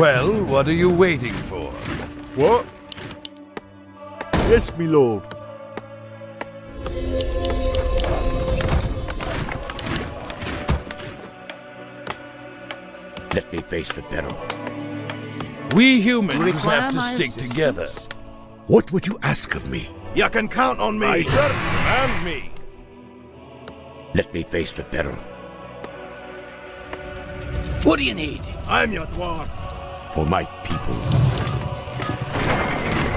Well, what are you waiting for? What? Yes, me lord. Let me face the peril. We humans Require have to my stick together. What would you ask of me? You can count on me. Aye, sir. And me. Let me face the peril. What do you need? I'm your dwarf. For my people.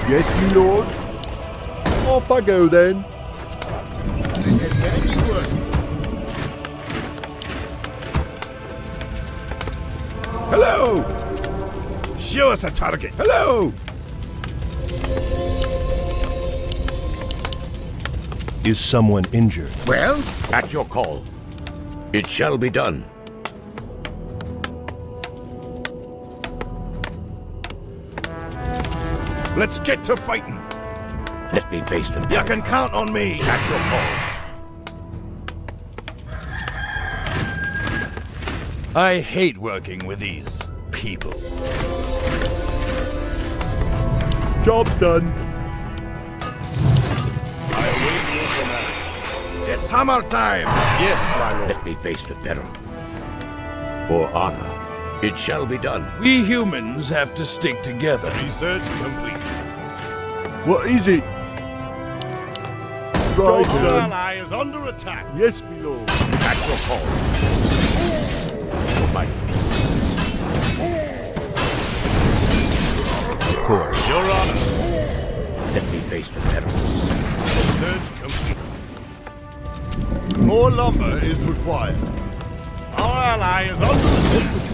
Yes, me lord. Off I go then. Hello! Show us a target. Hello! Is someone injured? Well, at your call. It shall be done. Let's get to fighting. Let me face them. You can count on me. At your call. I hate working with these people. Job's done. I await your command. It's hammer time. Yes, my lord. Let me face the peril. For honor. It shall be done. We humans have to stick together. Research complete. What is it? Right Our then. ally is under attack. Yes, me lord. At your call. For my. Of course. Your honor. Let me face the peril. Research complete. More lumber is required. Our ally is under attack.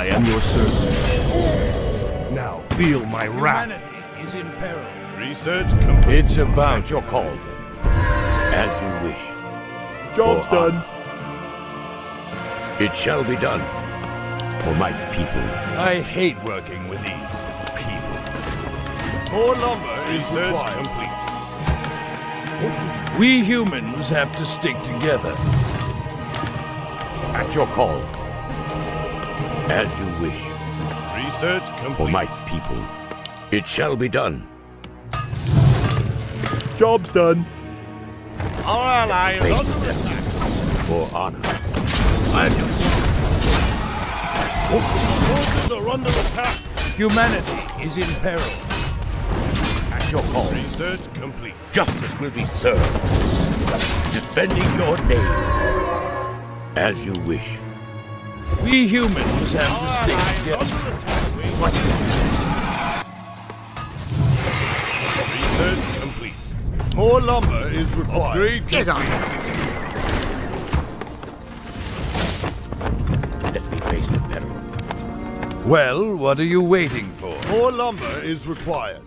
Ask of me. I am your servant. Now feel my wrath. Humanity is in peril. Research complete. It's about your call. As you wish. Job's For done. honor. It shall be done. For my people. I hate working with these people. More lumber is required. complete. We humans have to stick together. At your call. As you wish. Research complete. For my people. It shall be done. Job's done. Our ally is Face under attack. For honor. I'm your Forces are under attack. Humanity is in peril. At your call. Research complete. Justice will be served. Defending your name. As you wish. We humans have Our to stick ally is together. under attack. What? Research complete. More lumber is required. Upgrade Get on. Let me face the peril. Well, what are you waiting for? More lumber is required.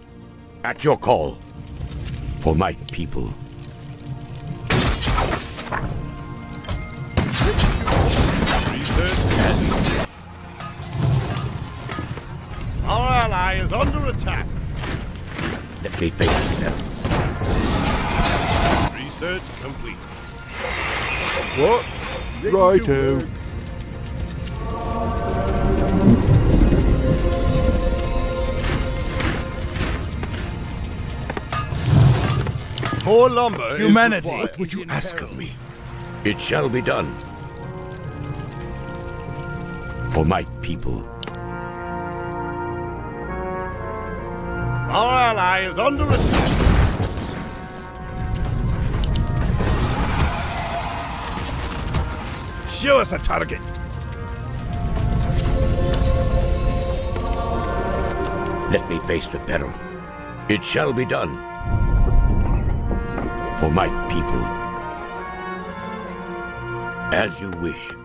At your call. For my people. Our ally is under attack. Let me face the peril. Research complete. What? Righto. Oh. More lumber Humanity. is. What would you ask of me? It shall be done. For my people. Our ally is under attack. Show us a target. Let me face the peril. It shall be done. For my people. As you wish.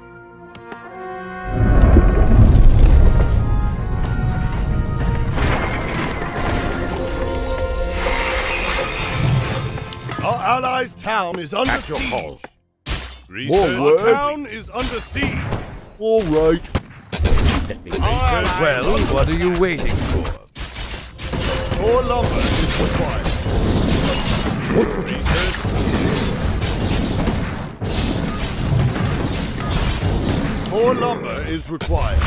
Our allies' town is under At your siege. Call. Research All right. town is under siege. All right. right. Well, what are you waiting for? More lumber is required. What would you say? More lumber is required.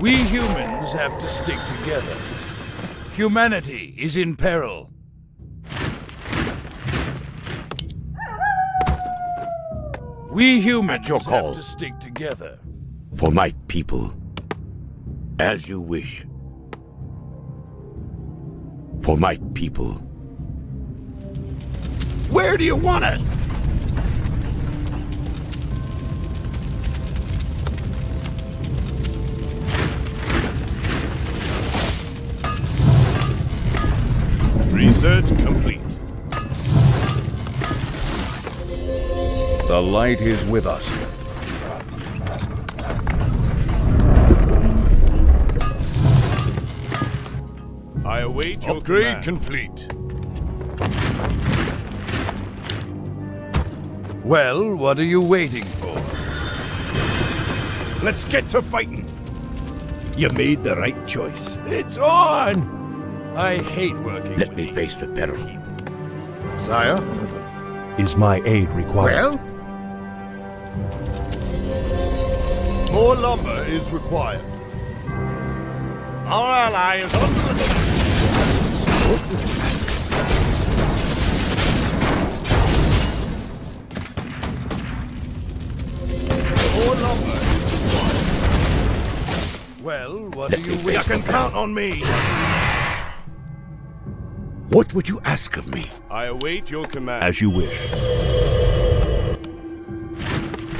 We humans have to stick together. Humanity is in peril. We humans your call. have to stick together. For my people. As you wish. For my people. Where do you want us? Research complete. The light is with us. I await your Upgrade command. complete. Well, what are you waiting for? Let's get to fighting. You made the right choice. It's on! I hate working Let with me you. face the peril. Sire? Is my aid required? Well? More lumber is required. Our ally is under attack. More lumber. Well, what Let are me you face You can count on me. What would you ask of me? I await your command. As you wish.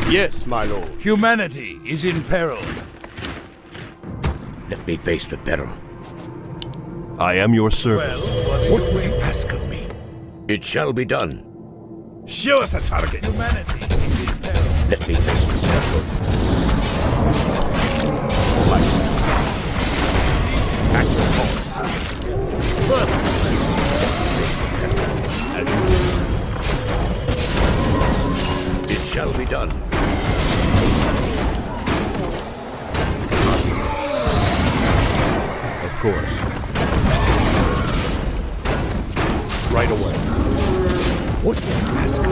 yes, my lord. Humanity is in peril. Let me face the peril. I am your servant. Well, what What you would you ask of me? It shall be done. Show us a target. Humanity is in peril. Let me face the peril. At your shall be done. Of course. Right away. What you ask?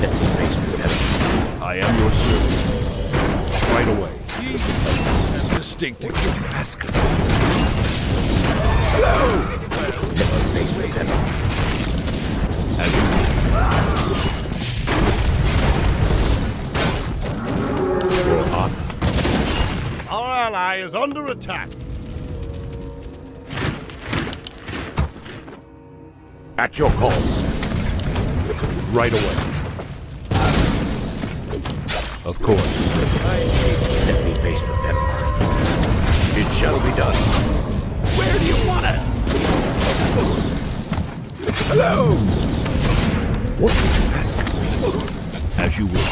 Let me face the peril. I am your servant. Right away. Have What together. would you ask of Our ally is under attack. At your call. Right away. Of course. Let me face the peril. It shall be done. Where do you want us? Hello! What would you ask of me? As you wish.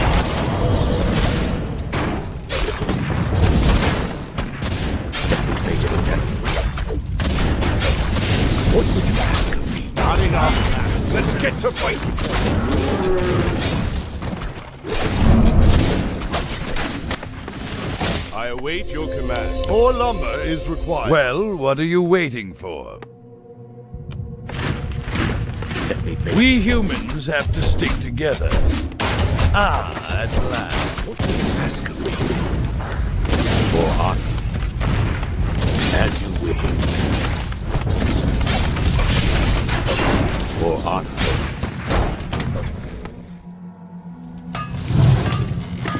Face the peril. What would you ask of me? Not enough. Let's get to fighting. I await your command. More lumber is required. Well, what are you waiting for? We humans have to stick together. Ah, at last. What would you ask of me? For honor. As you wish. For honor.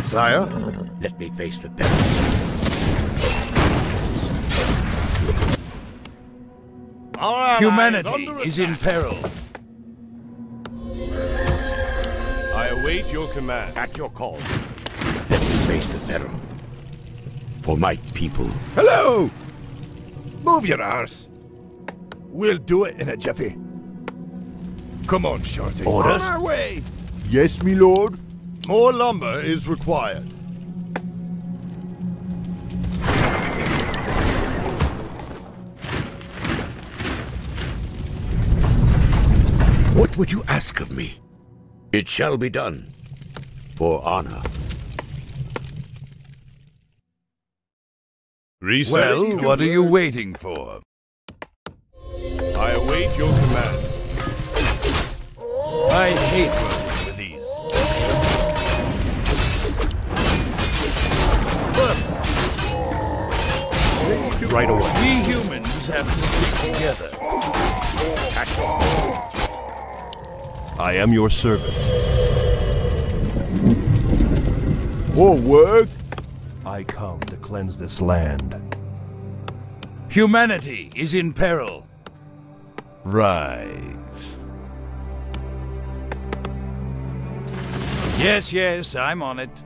Sire? Let me face the peril. Humanity is in peril. Await your command. At your call. Let me face the peril. For my people. Hello! Move your arse. We'll do it in a jiffy. Come on, Shorty. Orders? On our way. Yes, me lord. More lumber is required. What would you ask of me? It shall be done. For honor. Research well, what are you waiting for? I await your command. I hate working with these. Right away. We humans have to stick together. I am your servant. More work? I come to cleanse this land. Humanity is in peril. Right. Yes, yes, I'm on it.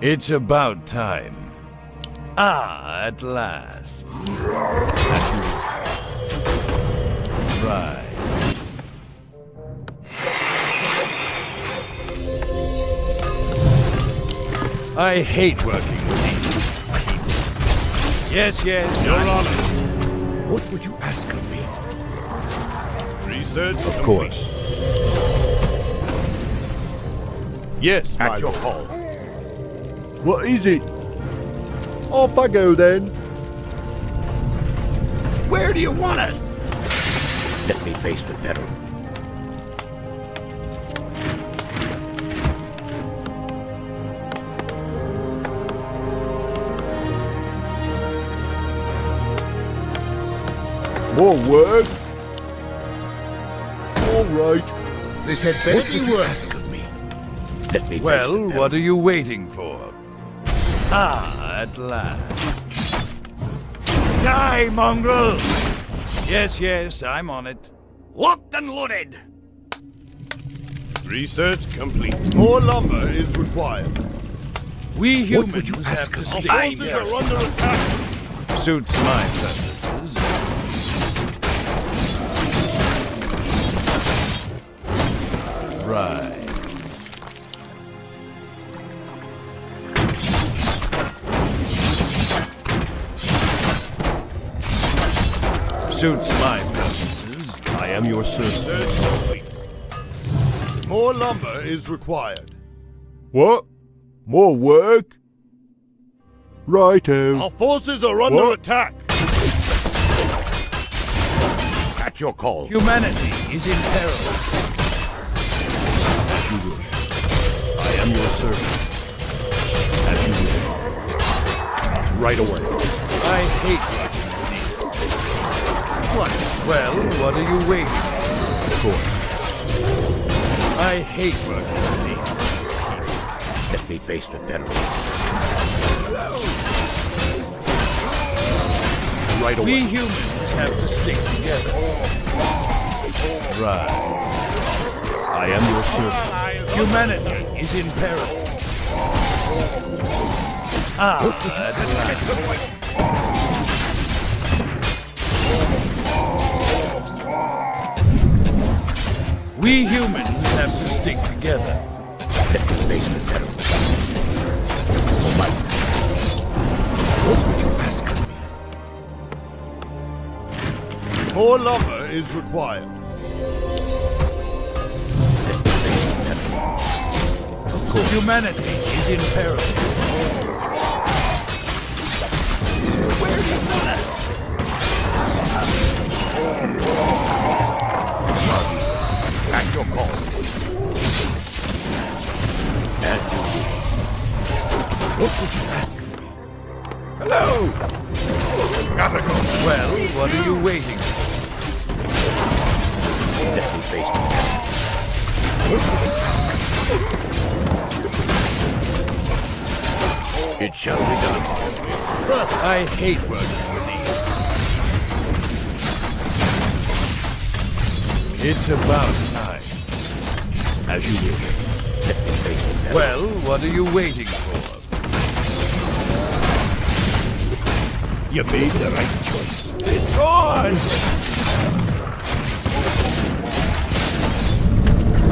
It's about time. Ah, at last. Right. I hate working with these people. Yes, yes, Your Honor, what would you ask of me? Research Of course. Yes, my At your call. What is it? Off I go then. Where do you want us? Let me face the peril. More work? All right. They said What would you ask of me? Let me face the Well, what are you waiting for? Ah, at last. Die, mongrel! Yes, yes, I'm on it. Locked and loaded! Research complete. More lumber is required. We What would humans you have to of stick me? Forces are under attack. Suits my purposes. Right. Suits my purposes. I am your servant. More lumber is required. What? More work? Righto. Our forces are under What? attack. At your call. Humanity is in peril. You wish. I am your servant. As you wish. Right away. I hate working these. What? Well, what are you waiting for? Of course. I hate working with these. Let me face the peril. Right away. We humans have to stick together. Right. I am your servant. Humanity is in peril. Ah, at last. We humans have to stick together. Let me face the peril. Oh. What would you ask of me? More lumber is required. Course. Humanity is in peril. At your call. As you. What would you ask me? Hello! Gotta go. Well, what are you waiting for? Let It shall be done. I hate working with these. It's about time. As you wish. Let me face the peril. Well, what are you waiting for? You made the right choice. It's on!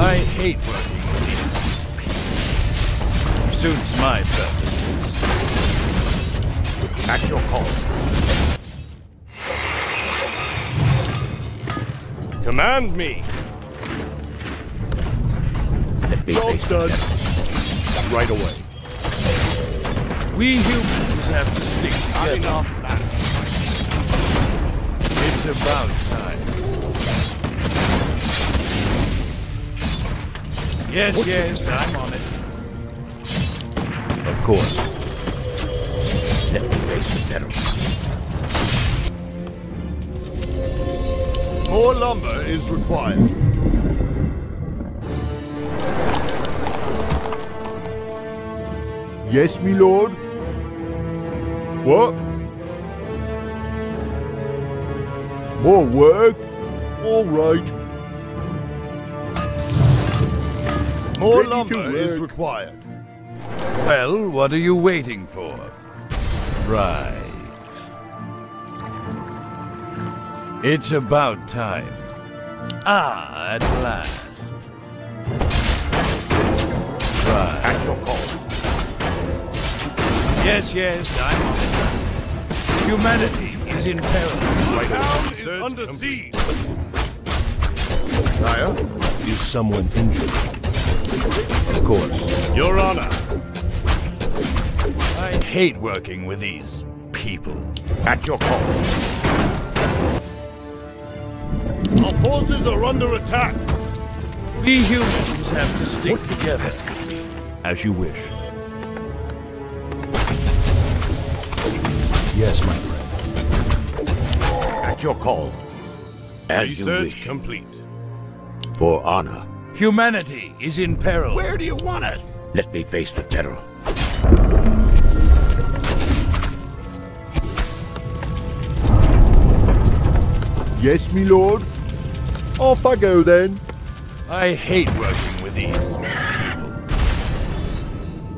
I hate working with these. Suits my purpose. At your call. Command me. Let Job done. Right away. We humans have to stick together. It's about time. Yes, yes, I'm on it. Of course. Let me face the peril. More lumber is required. Yes, me lord. What? More work? All right. More Ready lumber is required. Well, what are you waiting for? Right. It's about time. Ah, at last. Right. At your call. Yes, yes, I'm on it. Humanity is in peril. The town is under siege. Sire, Is someone injured? Of course. Your Honor. I hate working with these people. At your call. Our forces are under attack. We humans have to stick together. As you wish. Yes, my friend. At your call. As you Research wish. complete. For honor. Humanity is in peril. Where do you want us? Let me face the peril. Yes, me lord. Off I go then. I hate working with these people.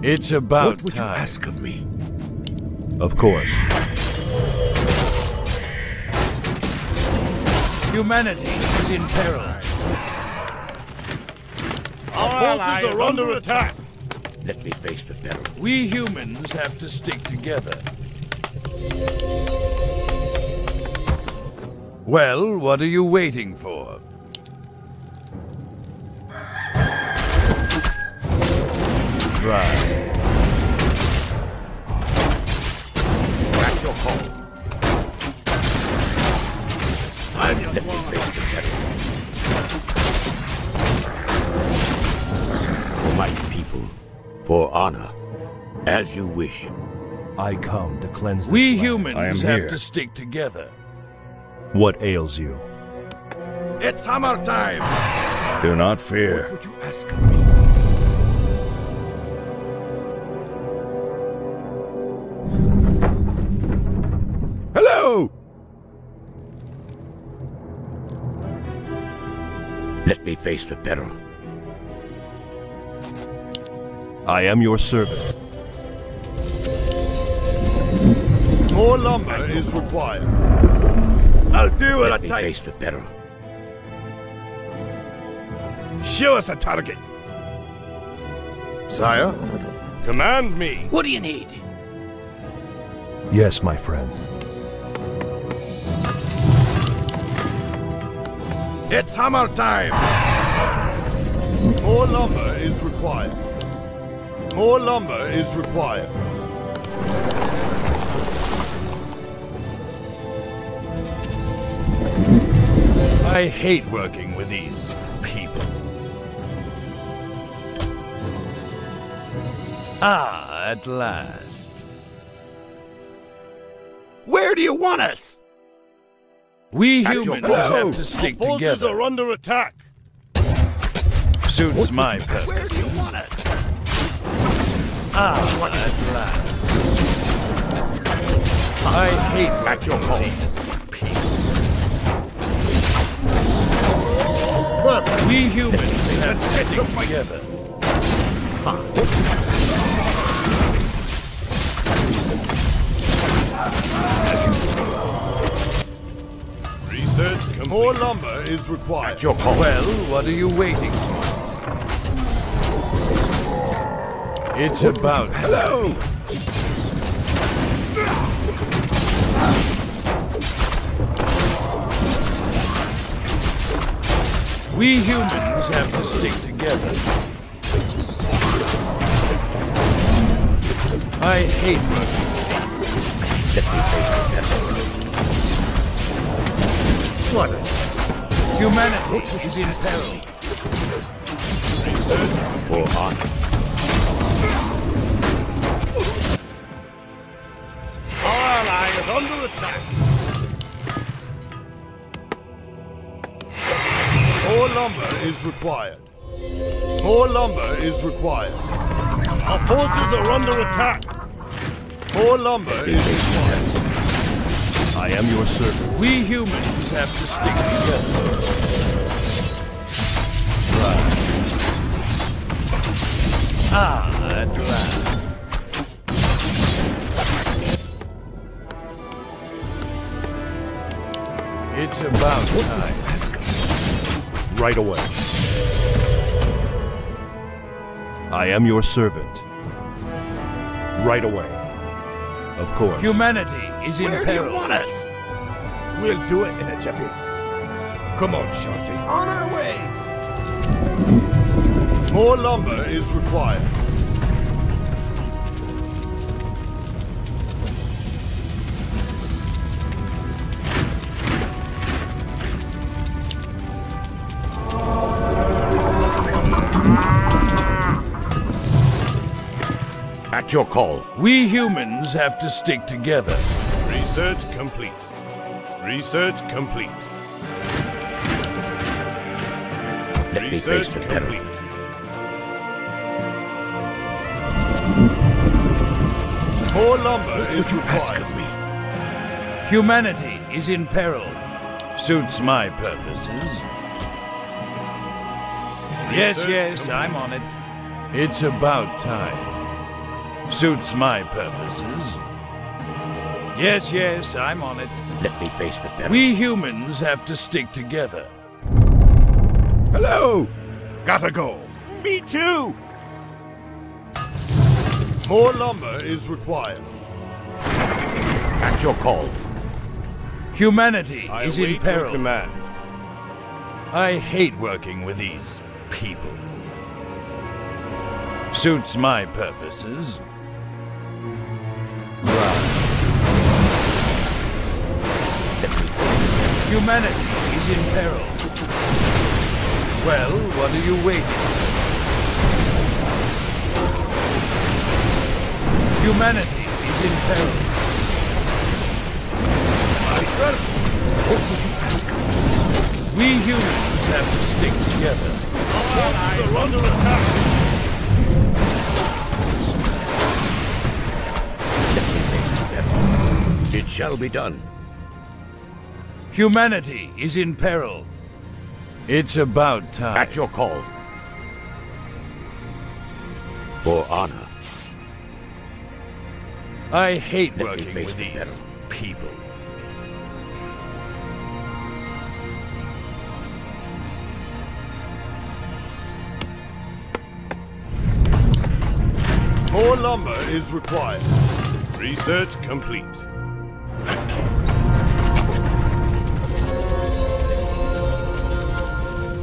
It's about What would you ask of me? Of course. Humanity is in peril. Our forces are under attack. Let me face the peril. We humans have to stick together. Well, what are you waiting for? Right. At your call. Let me face the peril. For my people. For honor. As you wish. I come to cleanse this We land. humans I am have here. to stick together. What ails you? It's hammer time. Do not fear. What would you ask of me? Hello! Let me face the peril. I am your servant. More lumber is required. I'll do what Let it me takes. face the peril. Show us a target. Sire, command me. What do you need? Yes, my friend. It's hammer time. More lumber is required. More lumber is required. I hate working with these people. Ah, at last. Where do you want us? We At humans have to stick Our forces together. are under attack. Suits my purpose. Where do you want us? Ah, what at last. I hate At your working We humans have to stick together. Research complete. More lumber is required. At your call. Well, what are you waiting for? It's about Hello! We humans have to stick together. I hate working. Let me face the What? Humanity is in peril. For honor. Our allies under attack. More lumber is required. More lumber is required. Our forces are under attack. More lumber is required. I am your servant. We humans have to stick together. Right. Ah, at last. It's about time. Right away. I am your servant. Right away. Of course. Humanity is in Where do you peril. want us? We'll do it in a jiffy. Come on, Shanti. On our way. More lumber is required. At your call. We humans have to stick together. Research complete. Research complete. Let me face the peril. More lumber What is would you ask required. of me? Humanity is in peril. Suits my purposes. Yes, yes, complete. I'm on it. It's about time. Suits my purposes. Yes, yes, I'm on it. Let me face the peril. We humans have to stick together. Hello! Gotta go. Me too. More lumber is required. At your call. Humanity I is await in your peril. command. I hate working with these people. Suits my purposes. Humanity is in peril. Well, what are you waiting for? Humanity is in peril. Michael, what would you ask? We humans have to stick together. Forces are under attack. Let me face the. It shall be done. Humanity is in peril. It's about time. At your call. For honor. I hate Let me working face with the these peril. people. More lumber is required. Research complete.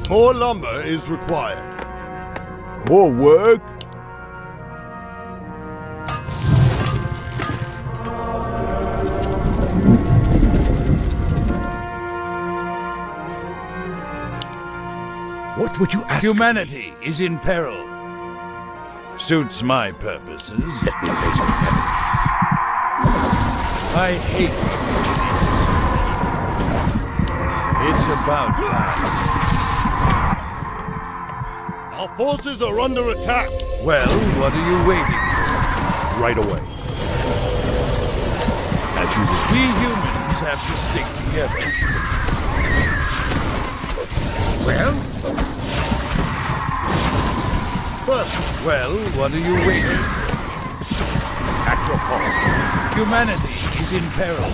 More lumber is required. More work? What would you ask? of me? Humanity is in peril. Suits my purposes. Let me face the peril. I hate It's about time. Our forces are under attack. Well, what are you waiting for? Right away. As you wish. We humans have to stick together. Well? Well, what are you waiting for? At your call. Humanity is in peril.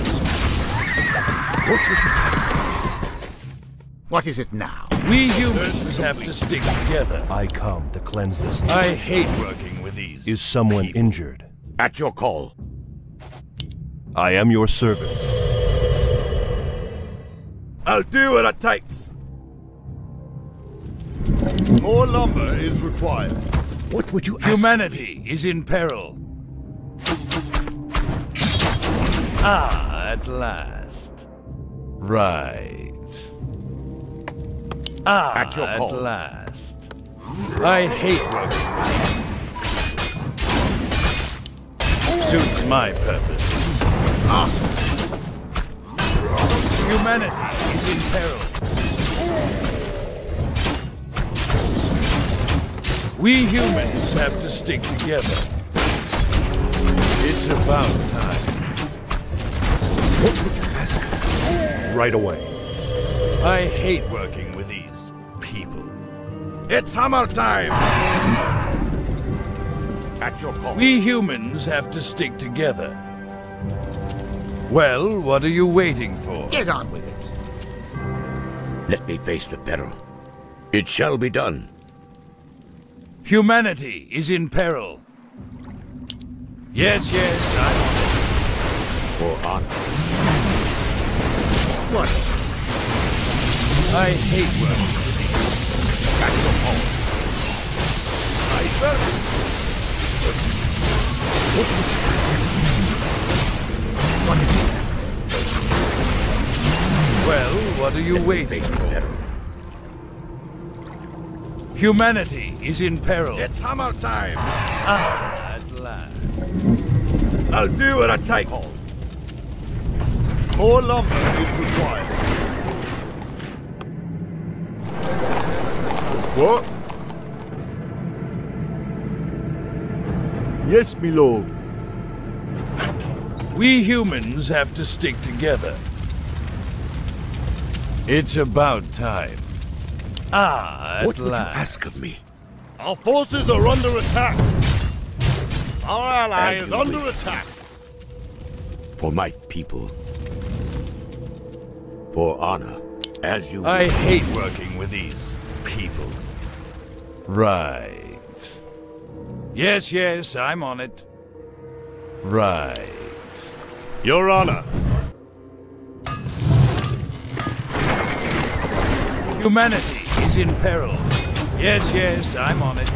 What would you ask? What is it now? We humans have to stick together. I come to cleanse this land. I hate working with these. Is someone people. injured? At your call. I am your servant. I'll do what it takes. More lumber is required. What would you ask? Humanity is in peril. Ah, at last. Right. Ah, At your call. last. I hate working. Suits my purpose. Humanity is in peril. We humans have to stick together. It's about time. What would you ask? Right away. I hate working with these. It's hammer time! At your call. We humans have to stick together. Well, what are you waiting for? Get on with it. Let me face the peril. It shall be done. Humanity is in peril. Yes, yes, I'm it. For honor. What? I hate working Well, what are you waiting for? Humanity is in peril. It's hammer time! Ah, at last. I'll do what it takes. More lumber is required. What? Yes, me lord. We humans have to stick together. It's about time. Ah, at What would you ask of me? Our forces are under attack. Our ally As is under wish. attack. For my people. For honor. As you I wish. hate working with these people. Right. Yes, yes, I'm on it. Right. Your Honor. Humanity is in peril. Yes, yes, I'm on it.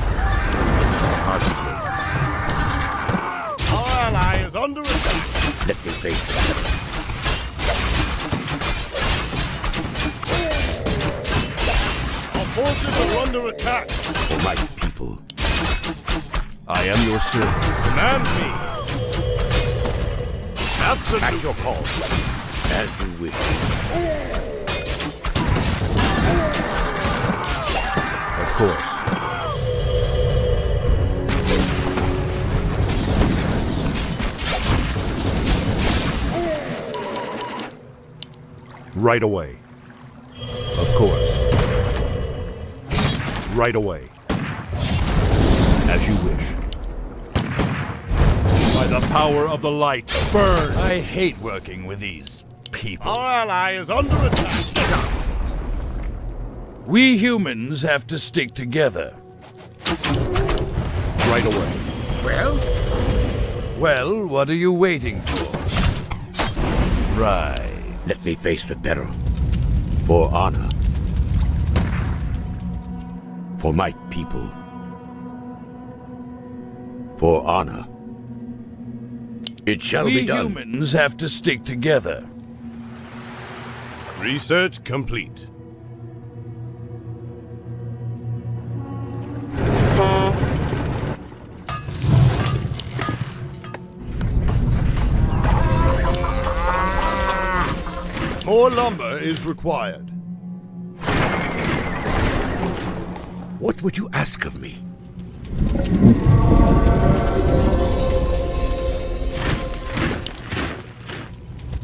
Our ally is under attack. Let me face the peril. Our forces are under attack. For my people. I am your servant. Command me. Absolutely. At your call. As you wish. Of course. Right away. Of course. Right away. Power of the light, burn! I hate working with these people. Our ally is under attack. We humans have to stick together. Right away. Well, Well, what are you waiting for? Right. Let me face the peril. For honor. For my people. For honor. It shall We be done. humans have to stick together. Research complete. More lumber is required. What would you ask of me?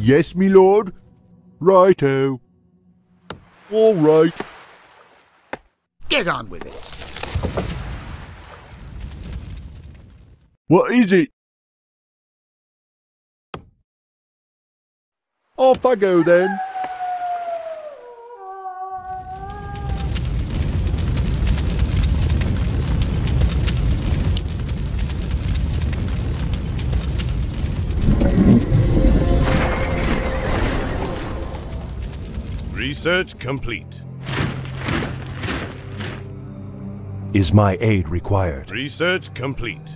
Yes, me lord. Righto. All right. get on with it. What is it? Off I go then. Research complete. Is my aid required? Research complete.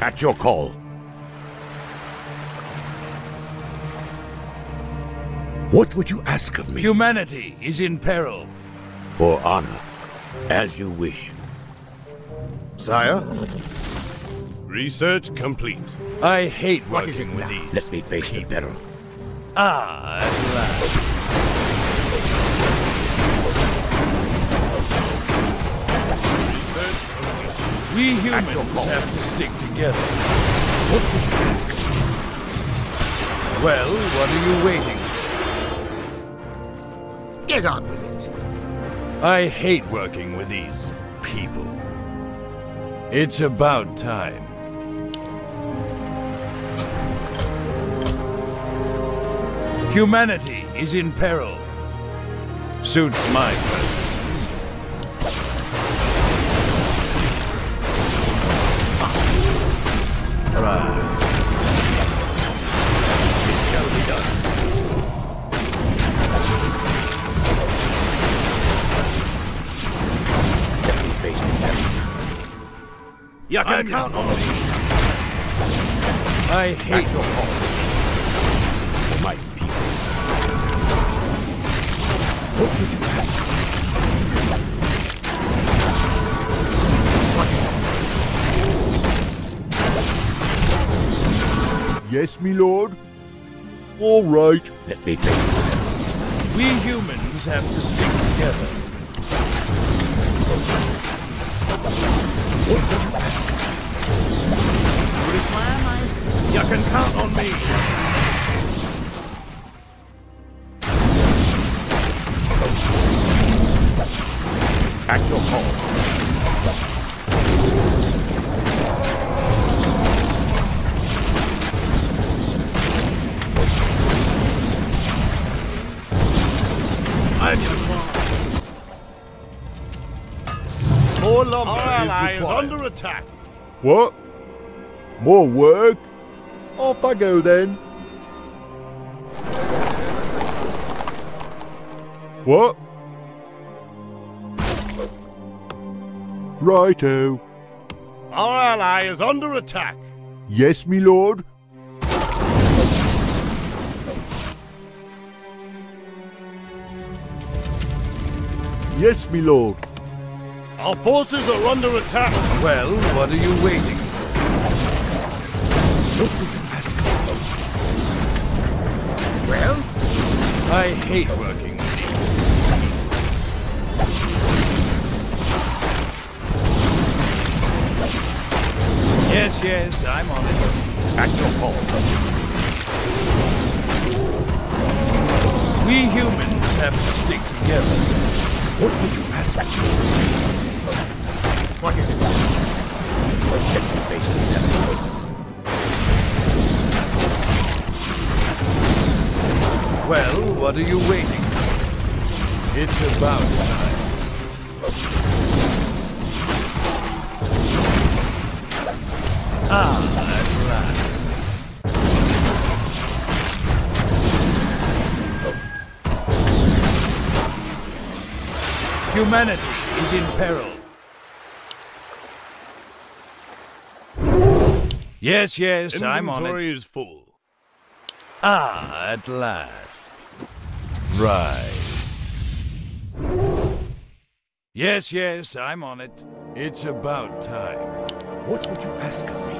At your call. What would you ask of me? Humanity is in peril. For honor. As you wish. Sire, Research complete. I hate What is it working with now? these. Let me face the peril. Ah, at last. We humans have to stick together. Well, what are you waiting for? Get on with it. I hate working with these people. It's about time. Humanity is in peril. Suits my purpose. Right. It shall be done. Let me face the. You can count on me. I hate your call. Yes, me lord. All right. Let me face the peril. We humans have to stick together. You require my assistance. You can count on me. At your call. More lumber Our is ally is under attack. What? More work? Off I go then. What? Righto. Our ally is under attack. Yes, me lord. Yes, me lord. Our forces are under attack. Well, what are you waiting Well, for? I hate working Yes, yes, I'm on it. At your call. We humans have to stick together. What would you ask? what is it? Let me face the peril. Well, what are you waiting for? It's about time. Ah, at last. Humanity is in peril. Yes, yes, I'm on it. Inventory is full. Ah, at last. Right. Yes, yes, I'm on it. It's about time. What would you ask of me?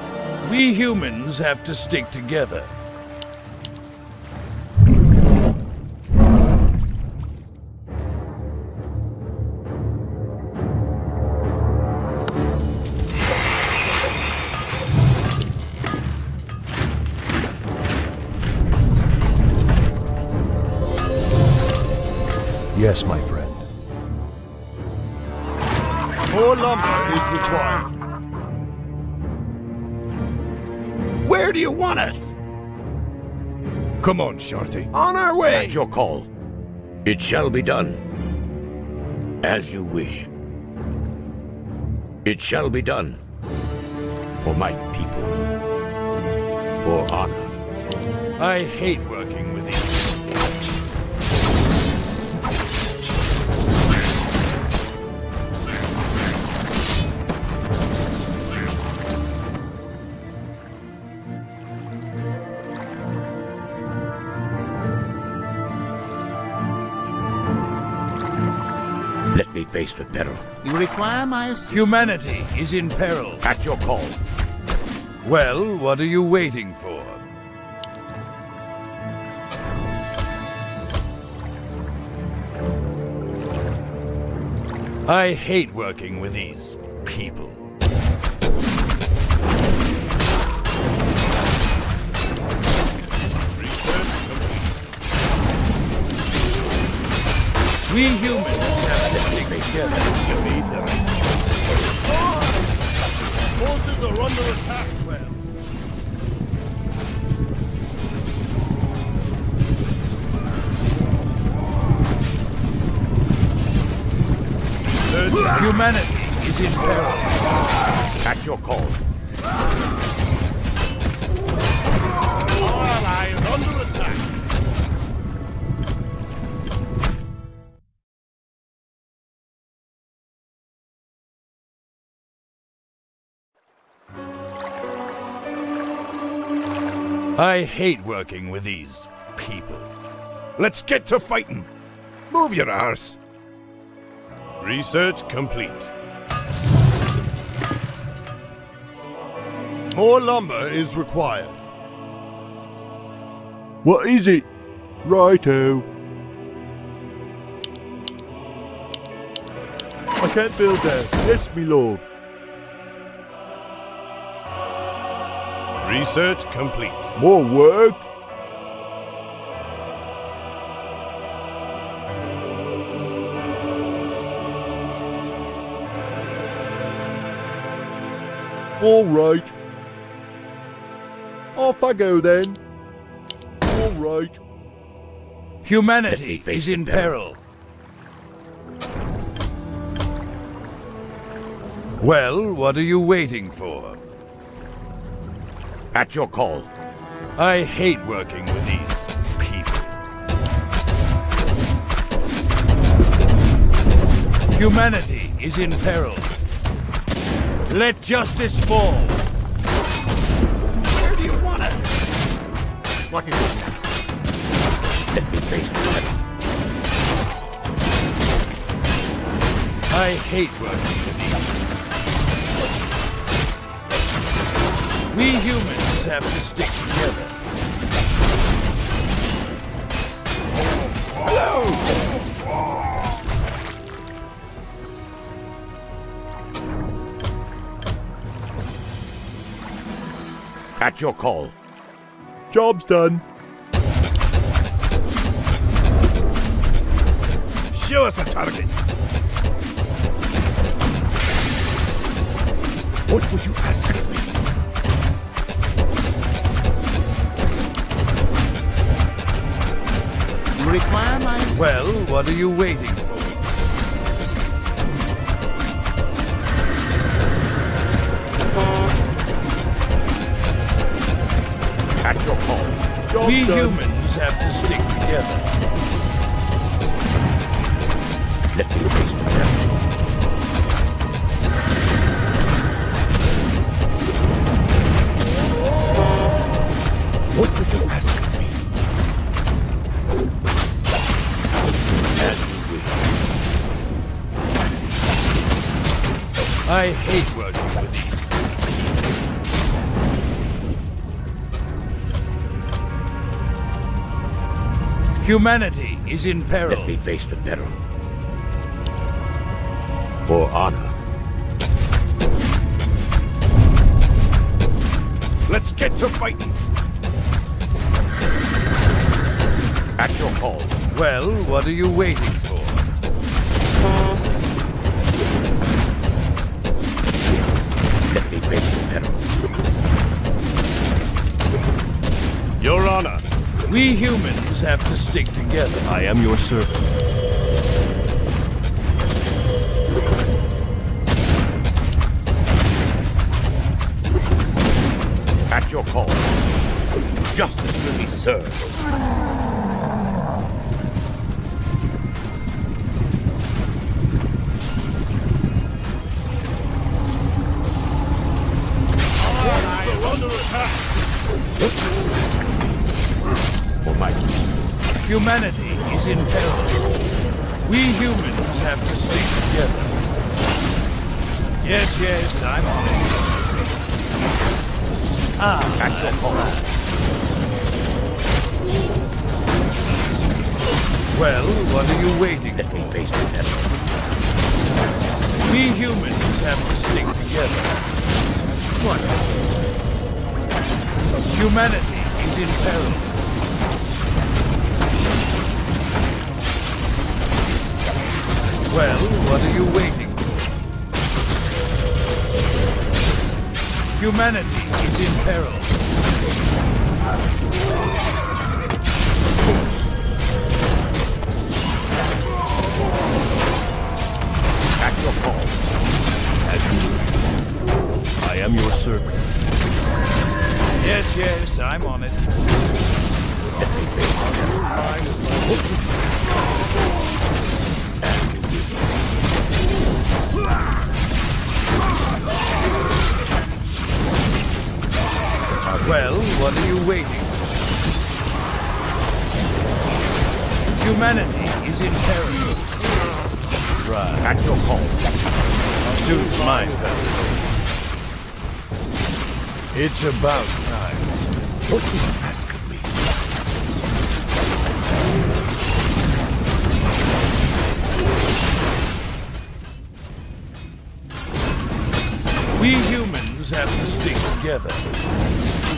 We humans have to stick together. Yes, my friend. More lumber is required. Where do you want us? Come on, Shorty. On our way! At your call. It shall be done. As you wish. It shall be done. For my people. For honor. I hate working face the peril. You require my assistance. Humanity is in peril. At your call. Well, what are you waiting for? I hate working with these people. We humans have to together. You need them. Forces are under attack. Humanity is in peril. At your call. Our ally is under attack. I hate working with these people. Let's get to fighting. Move your arse. Research complete. More lumber is required. What is it? Righto. I can't build there. Yes, me lord. Research complete. More work? All right. Off I go then. All right. Humanity is in peril. peril. Well, what are you waiting for? At your call. I hate working with these people. Humanity is in peril. Let justice fall. Where do you want us? What is it now? Let me face the devil. I hate working with these. We humans have to stick together. At your call. Job's done. Show us a target. What would you ask of me? Require my Well, what are you waiting for? At your call. Job's We done. humans have to stick together. Let me face the devil. What would you ask I hate working with these. Humanity is in peril. Let me face the peril. For honor. Let's get to fighting. At your call. Well, what are you waiting for? Your Honor. We humans have to stick together. I am your servant. At your call. Justice will be served. Humanity is in peril. We humans have to stick together. Yes, yes, I'm on it. Ah, excellent. Well, what are you waiting Let for? me face the devil. We humans have to stick together. What? Humanity is in peril. Well, what are you waiting for? Humanity is in peril. At your call. As you. I am your servant. Yes, yes, I'm on it. Well, what are you waiting for? Humanity is in peril. Right. At your call. Suits my purpose. It's about time. We humans have to stick together.